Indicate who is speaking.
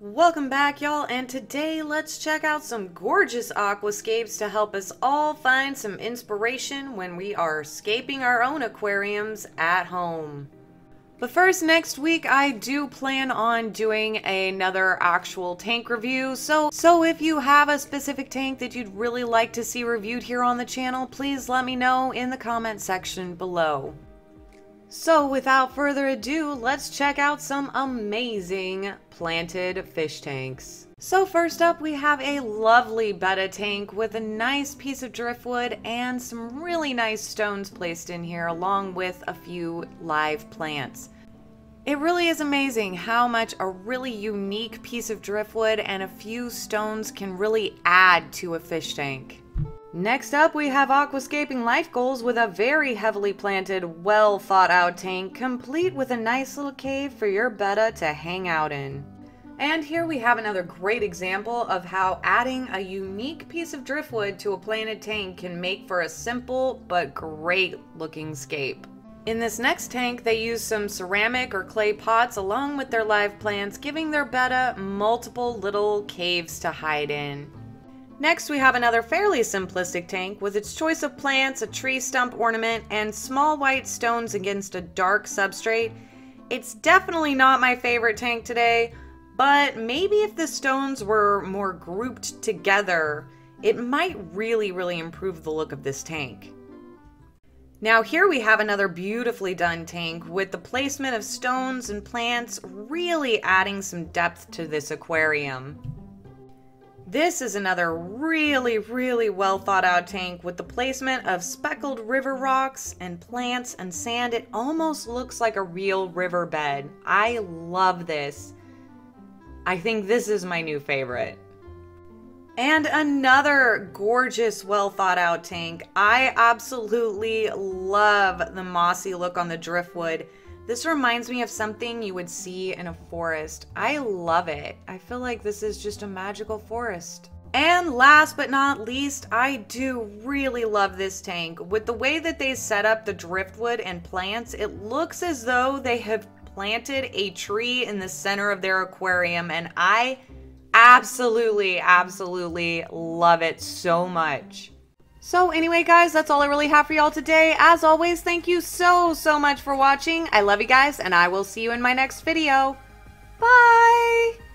Speaker 1: Welcome back, y'all, and today let's check out some gorgeous aquascapes to help us all find some inspiration when we are scaping our own aquariums at home. But first, next week I do plan on doing another actual tank review. So, so if you have a specific tank that you'd really like to see reviewed here on the channel, please let me know in the comment section below. So without further ado, let's check out some amazing planted fish tanks. So first up, we have a lovely betta tank with a nice piece of driftwood and some really nice stones placed in here along with a few live plants. It really is amazing how much a really unique piece of driftwood and a few stones can really add to a fish tank. Next up, we have aquascaping life goals with a very heavily planted, well thought out tank, complete with a nice little cave for your betta to hang out in. And here we have another great example of how adding a unique piece of driftwood to a planted tank can make for a simple but great looking scape. In this next tank, they use some ceramic or clay pots along with their live plants, giving their betta multiple little caves to hide in. Next, we have another fairly simplistic tank with its choice of plants, a tree stump ornament, and small white stones against a dark substrate. It's definitely not my favorite tank today, but maybe if the stones were more grouped together, it might really, really improve the look of this tank. Now here we have another beautifully done tank with the placement of stones and plants really adding some depth to this aquarium. This is another really, really well thought out tank with the placement of speckled river rocks and plants and sand. It almost looks like a real riverbed. I love this. I think this is my new favorite. And another gorgeous, well thought out tank. I absolutely love the mossy look on the driftwood. This reminds me of something you would see in a forest. I love it. I feel like this is just a magical forest. And last but not least, I do really love this tank. With the way that they set up the driftwood and plants, it looks as though they have planted a tree in the center of their aquarium and I absolutely, absolutely love it so much. So anyway, guys, that's all I really have for y'all today. As always, thank you so, so much for watching. I love you guys, and I will see you in my next video. Bye!